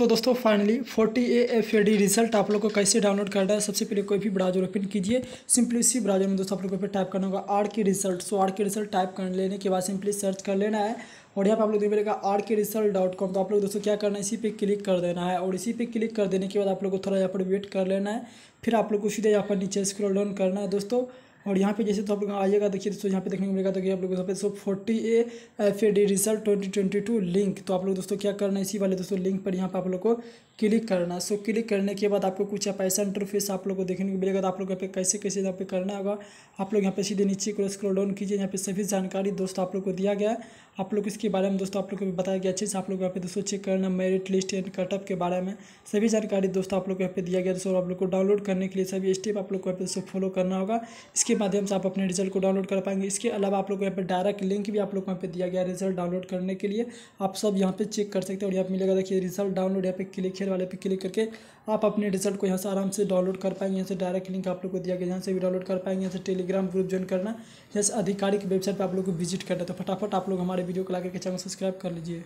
तो दोस्तों finally forty A F D result आप लोग को कैसे डाउनलोड करना है? सबसे पहले कोई भी ब्राउज़र ओपन कीजिए। सिंपली उसी ब्राउज़र में दोस्तों आप लोगों को टाइप करना होगा R K result so R K result type कर लेने के बाद सिंपली सर्च कर लेना है। और यहाँ पर आप लोग देख मिलेगा are K result dot com तो आप लोग दोस्तों क्या करना है? इसी पे क्लिक कर देना है। और इसी पे क्लिक कर देने के बाद आप लोग को थोड़ा यहाँ पर वेट कर लेना है। फिर आप लोग को सीधे यहाँ पर नीचे स्क्रॉल डाउन करना है दोस्तों। और यहाँ पे जैसे तो आप लोग आइएगा देखिए दोस्तों यहाँ पे देखने को मिलेगा तो कि आप लोग यहाँ पे forty A F A D result twenty twenty two link तो आप लोग दोस्तों क्या करना है इसी वाले दोस्तों लिंक पर यहाँ पे आप लोग को क्लिक करना सो क्लिक करने के बाद आपको कुछ पैसा इंटरफेस आप लोग को देखने को मिलेगा तो आप लोग यहाँ पे कैसे कैसे यहाँ पे करना होगा आप लोग यहाँ पे सीधे नीचे को स्क्रॉल डाउन कीजिए यहाँ पे सभी जानकारी दोस्तों आप लोग को दिया गया है आप लोग इसके बारे में दोस्तों आप लोग को भी बताया गया अच्छे से आप लोग यहाँ पे दोस्तों चेक करना मेरिट लिस्ट एंड कटअप के बारे में सभी जानकारी दोस्तों आप लोग को यहाँ पे दिया गया दोस्तों आप लोग को डाउनलोड करने के लिए सभी स्टेप आप लोग को यहाँ पे दोस्तों फॉलो करना होगा इसके माध्यम से आप अपने रिज़ल्ट को डाउनलोड कर पाएँगे। इसके अलावा आप लोग को यहाँ पर डायरेक्ट लिंक भी आप लोग को यहाँ पे दिया गया रिज़ल्ट डाउनलोड करने के लिए। आप सब यहाँ पे चेक कर सकते हैं और यहाँ पे मिलेगा, देखिए, रिज़ल्ट डाउनलोड यहाँ पे क्लिक हेयर वाले पे क्लिक करके आप अपने रिज़ल्ट को यहाँ से आराम से डाउनलोड कर पाएँगे। यहाँ से डायरेक्ट लिंक आप लोग को दिया गया, यहाँ से भी डाउनलोड कर पाएँगे। यहाँ से टेलीग्राम ग्रुप ज्वाइन करना, यहाँ से आधिकारिक वेबसाइट पर आप लोग को विज़िट करना तो फटाफट आप लोग हमारे वीडियो को ला करके चैनल सब्सक्राइब कर लीजिए।